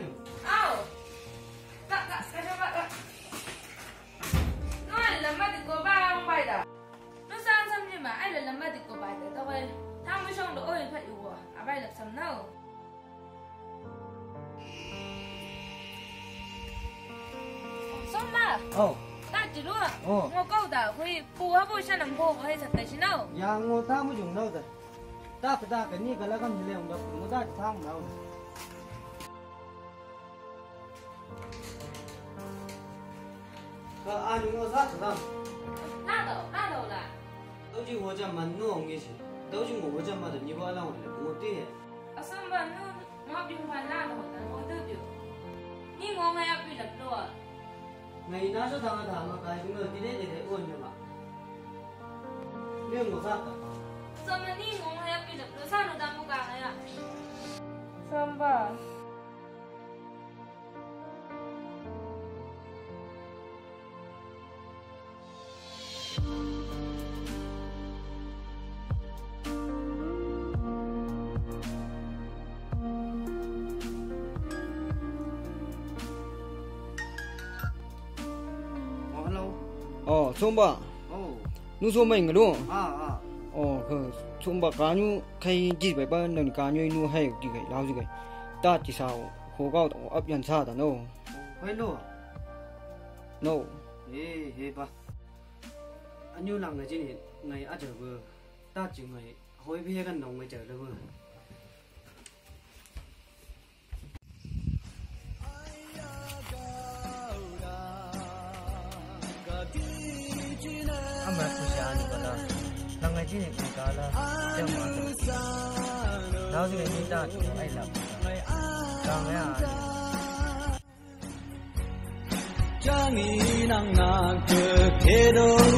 Ayo. Ayo. Tak, tak. Sekarang tak, tak. Nuan lama di kobang bai dah. Nusan sam ni ma, ai lama di kobai dah. Tak boleh. Tamu song do oi pat iwa. Abai lap sam nau. Som ma. Oh. Ta chỉ luôn. Oh. Ngô câu đã huy bù hấp bù sang nằm bù hay thật đấy chứ nào. Yang ngô ta mu dùng đâu rồi. Ta cái ta cái ni cái là con hiền lành đó, ngô ta tham đâu. 阿牛啥子呢？拉倒，拉倒了。都是我家门路红的钱，都是我家买的，你不要让我来，我爹。我上班弄，我平常拉好的，我都丢。你我还要比人多。没拿出他们他们该用的，你得得得问嘛。你我啥？上班你我还要比人多，啥都耽不干了呀？三班。 어, 좀 봐. 어. 누소마 인가 로. 아, 아. 어, 그 좀봐 가뉴 카이 지베바 넌 가뉴 누 하이 디가 라우지 가. 따티사 오. 호가 업연사다 노. 왜 노? 노. 예, 해 봐. anh yêu làm người chỉ ngày ở chợ vừa ta chỉ người hối bia gần đồng người chợ đâu vừa anh mà cũng sẽ anh còn là là người chỉ này cũng cả là chẳng mà đâu thì người ta chỉ có ai làm càng ấy à 장이 낙낙 그 배로